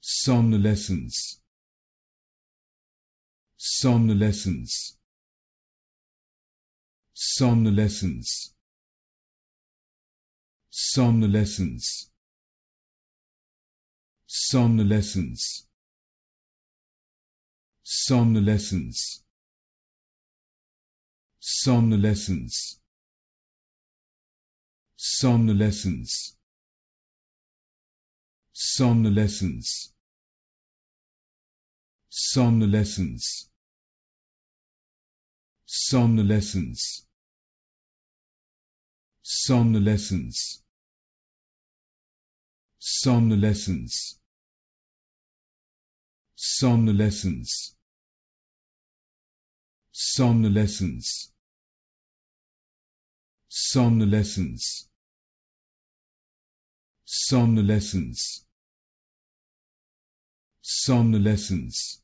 somnolescence somnolescence somnolescence somnolescence somnolescence somnolescence somnolescence somnolescence somnolescence. Somnolescence. Somnolescence. Somnolescence. Somnolescence. Somnolescence. Somnolescence. Somnolescence. Somnolescence somnolescence